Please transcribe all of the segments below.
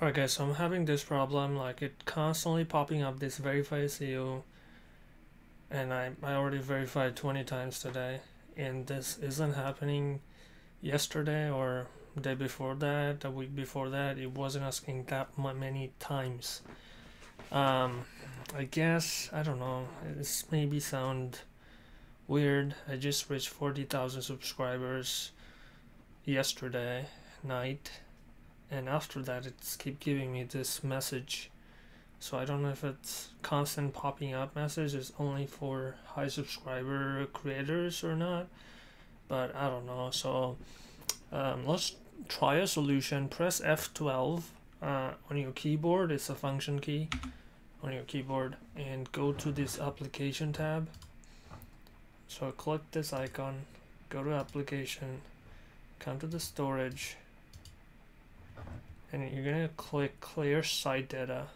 Alright guys, so I'm having this problem, like it constantly popping up this verify it's you and I, I already verified 20 times today and this isn't happening yesterday or day before that, a week before that, it wasn't asking that many times. Um, I guess, I don't know, this maybe sound weird. I just reached 40,000 subscribers yesterday night and after that it's keep giving me this message. So I don't know if it's constant popping up message is only for high subscriber creators or not but I don't know. So um, let's try a solution. Press F12 uh, on your keyboard. It's a function key on your keyboard. And go to this application tab. So click this icon. Go to application. Come to the storage and you're gonna click clear site data.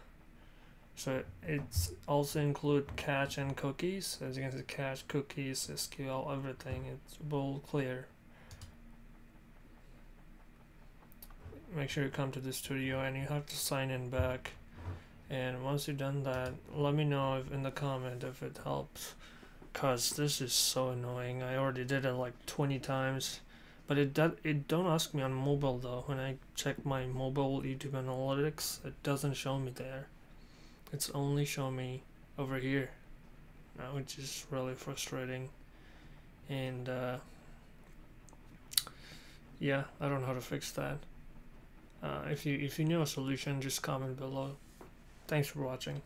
So it's also include cache and cookies. As you can see cache cookies SQL everything. It's all clear. Make sure you come to the studio and you have to sign in back. And once you've done that let me know if in the comment if it helps. Cause this is so annoying. I already did it like 20 times but it does it don't ask me on mobile though. When I check my mobile YouTube analytics it doesn't show me there. It's only show me over here now which is really frustrating. And uh, yeah I don't know how to fix that. Uh, if you if you know a solution just comment below. Thanks for watching